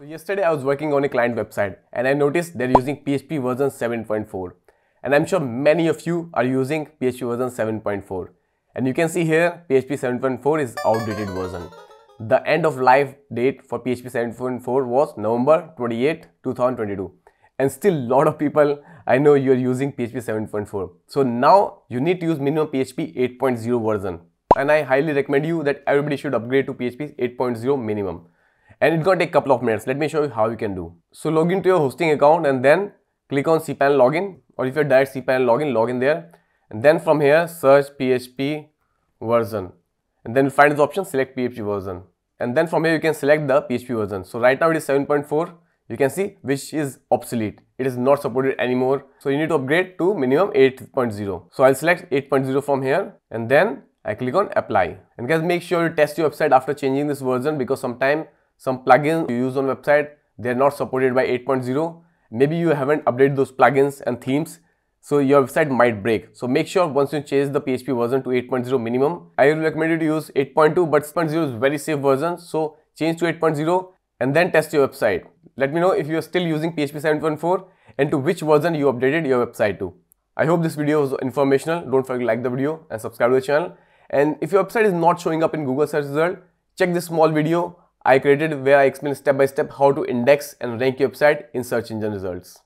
So yesterday I was working on a client website and I noticed they're using PHP version 7.4 and I'm sure many of you are using PHP version 7.4 and you can see here PHP 7.4 is outdated version. The end of life date for PHP 7.4 was November 28, 2022 and still a lot of people I know you're using PHP 7.4. So now you need to use minimum PHP 8.0 version. And I highly recommend you that everybody should upgrade to PHP 8.0 minimum and it's gonna take a couple of minutes. Let me show you how you can do. So log into your hosting account and then click on cPanel login or if you're direct cPanel login, log in there and then from here search PHP version and then find the option select PHP version and then from here you can select the PHP version. So right now it is 7.4 you can see which is obsolete. It is not supported anymore. So you need to upgrade to minimum 8.0. So I'll select 8.0 from here and then I click on apply. And guys make sure you test your website after changing this version because sometimes some plugins you use on website they're not supported by 8.0 maybe you haven't updated those plugins and themes so your website might break. So make sure once you change the php version to 8.0 minimum. I recommend you to use 8.2 but 6.0 is very safe version so change to 8.0 and then test your website. Let me know if you are still using php 7.4 and to which version you updated your website to. I hope this video was informational. Don't forget to like the video and subscribe to the channel. And if your website is not showing up in google search result check this small video I created where I explain step by step how to index and rank your website in search engine results.